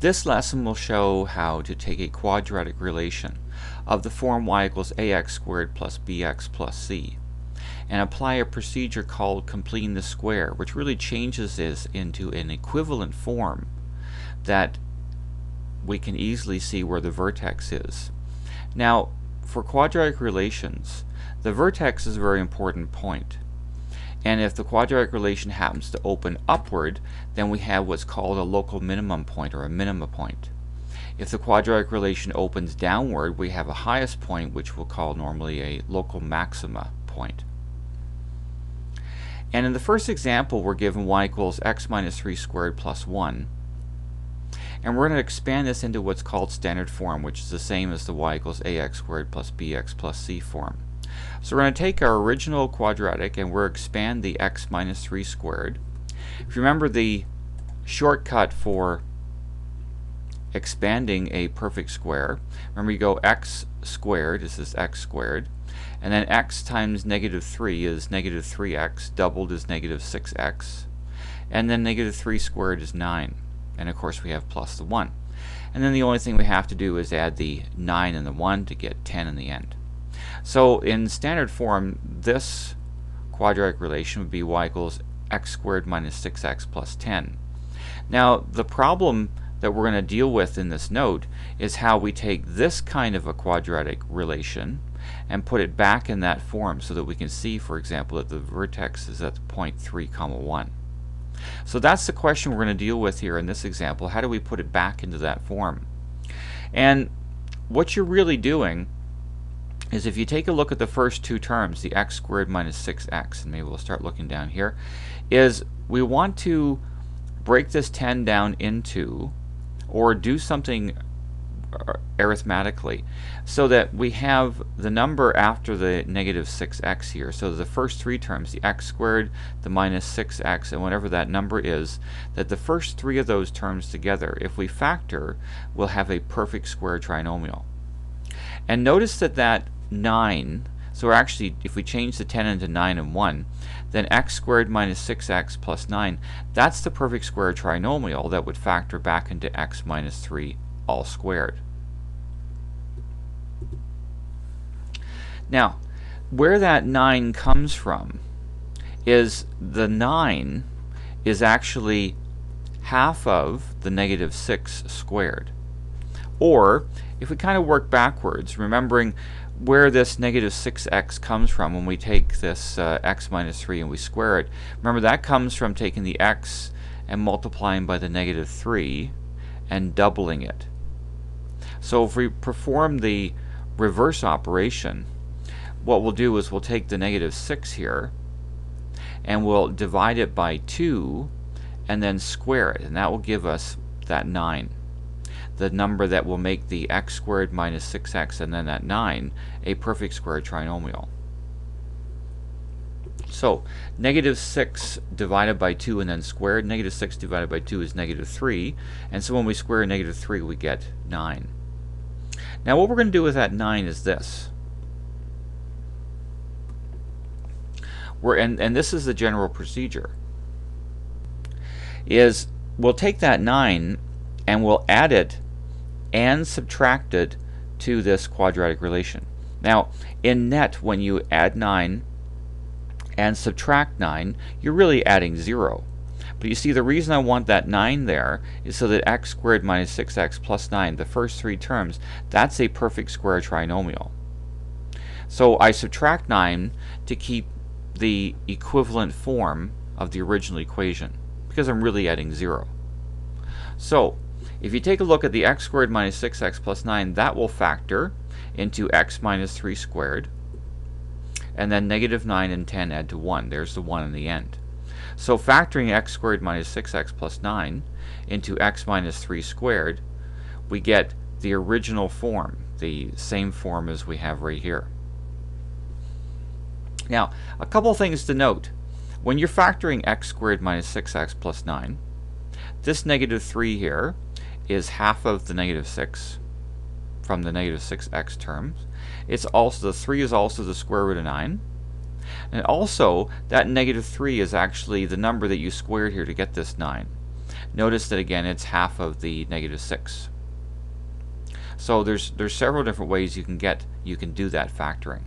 This lesson will show how to take a quadratic relation of the form y equals ax squared plus bx plus c and apply a procedure called completing the square, which really changes this into an equivalent form that we can easily see where the vertex is. Now, for quadratic relations, the vertex is a very important point. And if the quadratic relation happens to open upward, then we have what's called a local minimum point or a minima point. If the quadratic relation opens downward, we have a highest point, which we'll call normally a local maxima point. And in the first example, we're given y equals x minus 3 squared plus 1. And we're going to expand this into what's called standard form, which is the same as the y equals ax squared plus bx plus c form. So we're going to take our original quadratic and we're expand the x minus 3 squared. If you remember the shortcut for expanding a perfect square, remember you go x squared, this is x squared, and then x times negative 3 is negative 3x, doubled is negative 6x, and then negative 3 squared is 9. And of course we have plus the 1. And then the only thing we have to do is add the 9 and the 1 to get 10 in the end. So in standard form, this quadratic relation would be y equals x squared minus 6x plus 10. Now, the problem that we're going to deal with in this note is how we take this kind of a quadratic relation and put it back in that form so that we can see, for example, that the vertex is at point 3 comma 1. So that's the question we're going to deal with here in this example. How do we put it back into that form? And what you're really doing is if you take a look at the first two terms, the x squared minus 6x, and maybe we'll start looking down here, is we want to break this 10 down into, or do something arithmetically, so that we have the number after the negative 6x here. So the first three terms, the x squared, the minus 6x, and whatever that number is, that the first three of those terms together, if we factor, we'll have a perfect square trinomial. And notice that that 9, so we're actually, if we change the 10 into 9 and 1, then x squared minus 6x plus 9, that's the perfect square trinomial that would factor back into x minus 3 all squared. Now, where that 9 comes from is the 9 is actually half of the negative 6 squared. Or, if we kind of work backwards, remembering where this negative 6x comes from when we take this uh, x minus 3 and we square it. Remember that comes from taking the x and multiplying by the negative 3 and doubling it. So if we perform the reverse operation, what we'll do is we'll take the negative 6 here and we'll divide it by 2 and then square it and that will give us that 9 the number that will make the x squared minus 6x and then that 9 a perfect square trinomial. So, negative 6 divided by 2 and then squared, negative 6 divided by 2 is negative 3, and so when we square negative 3 we get 9. Now what we're going to do with that 9 is this. We're, and, and this is the general procedure, is we'll take that 9 and we'll add it and subtract it to this quadratic relation. Now, in net, when you add 9 and subtract 9, you're really adding 0. But you see, the reason I want that 9 there is so that x squared minus 6x plus 9, the first three terms, that's a perfect square trinomial. So I subtract 9 to keep the equivalent form of the original equation, because I'm really adding 0. So if you take a look at the x squared minus 6x plus 9, that will factor into x minus 3 squared. And then negative 9 and 10 add to 1. There's the 1 in the end. So factoring x squared minus 6x plus 9 into x minus 3 squared, we get the original form, the same form as we have right here. Now, a couple things to note. When you're factoring x squared minus 6x plus 9, this negative 3 here is half of the negative 6 from the negative 6x terms. It's also the 3 is also the square root of 9. And also, that negative 3 is actually the number that you squared here to get this 9. notice that again it's half of the negative 6. So there's there's several different ways you can get you can do that factoring.